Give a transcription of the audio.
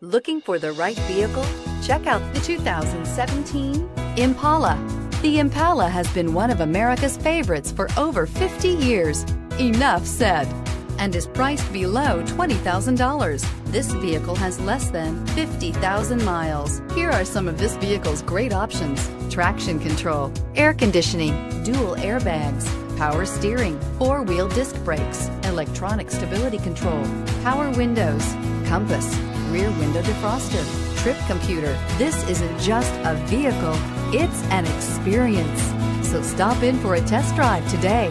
Looking for the right vehicle? Check out the 2017 Impala. The Impala has been one of America's favorites for over 50 years. Enough said. And is priced below $20,000. This vehicle has less than 50,000 miles. Here are some of this vehicle's great options. Traction control, air conditioning, dual airbags, power steering, four-wheel disc brakes, electronic stability control, power windows, compass, rear window defroster, trip computer. This isn't just a vehicle, it's an experience. So stop in for a test drive today.